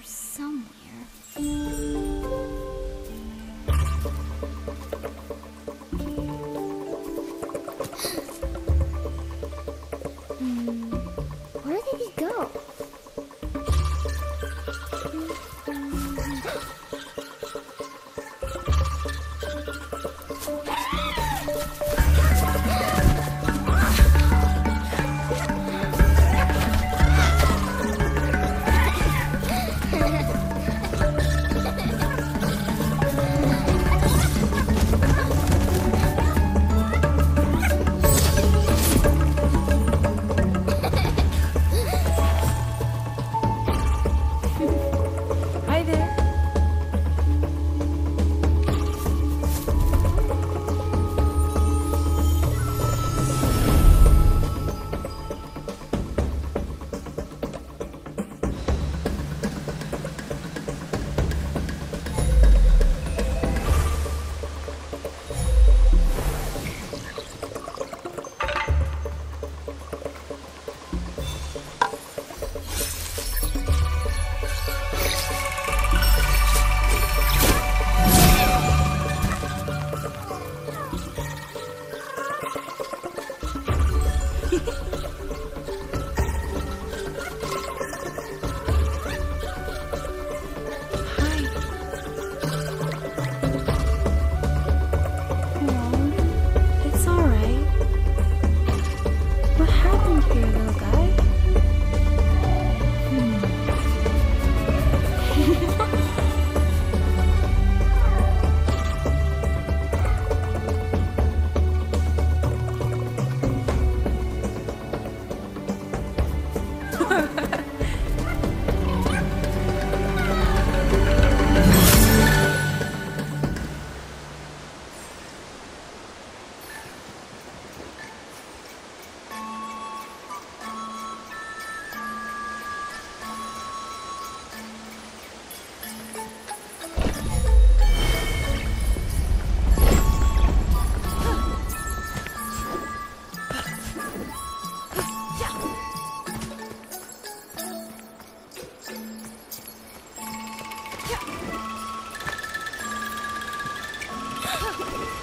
saw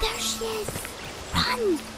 There she is! Run!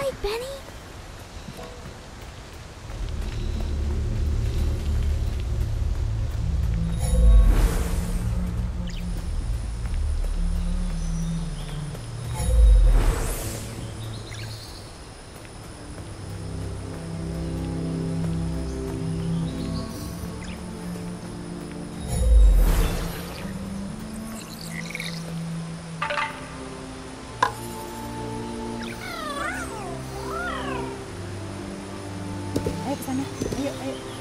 right, Beni? ayo ke sana. Ayo ayo.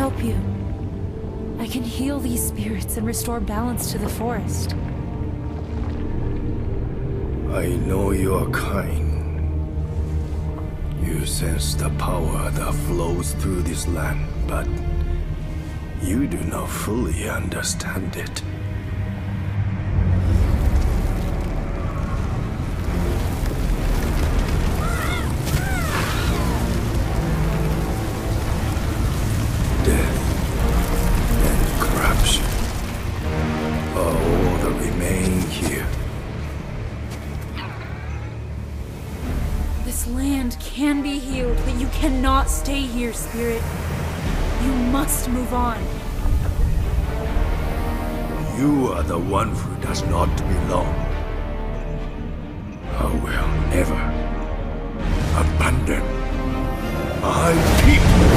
Help you. I can heal these spirits and restore balance to the forest. I know you're kind. You sense the power that flows through this land, but you do not fully understand it. Can be healed, but you cannot stay here, Spirit. You must move on. You are the one who does not belong. I will never abandon my people.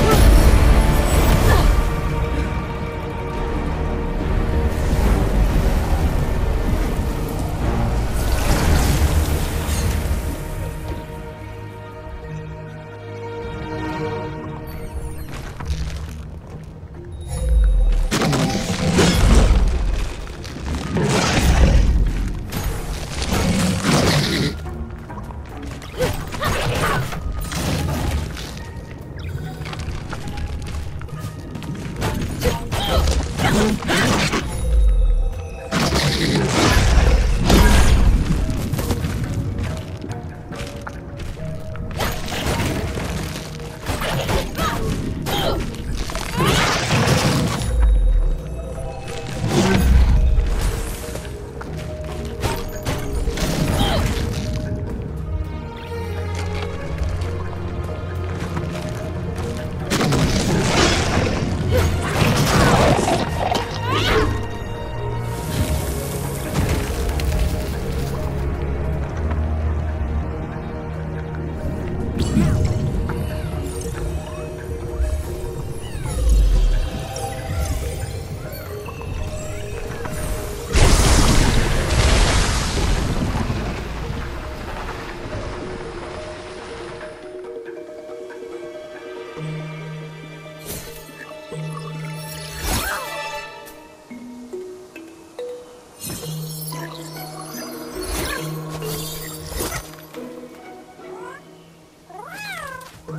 You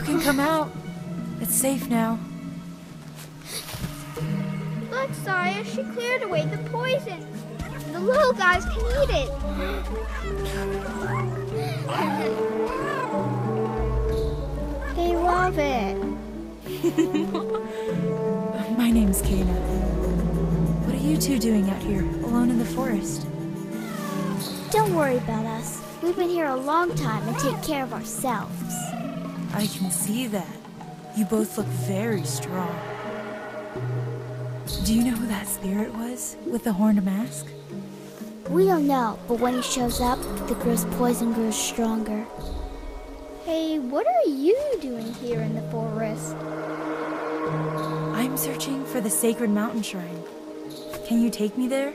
can come out. It's safe now. Look, Saiya, she cleared away the poison. The little guys can eat it. they love it. My name's Kena. What are you two doing out here, alone in the forest? Don't worry about us. We've been here a long time and take care of ourselves. I can see that. You both look very strong. Do you know who that spirit was with the horned mask? We don't know, but when he shows up, the girl's poison grows stronger. Hey, what are you doing here in the forest? I'm searching for the sacred mountain shrine. Can you take me there?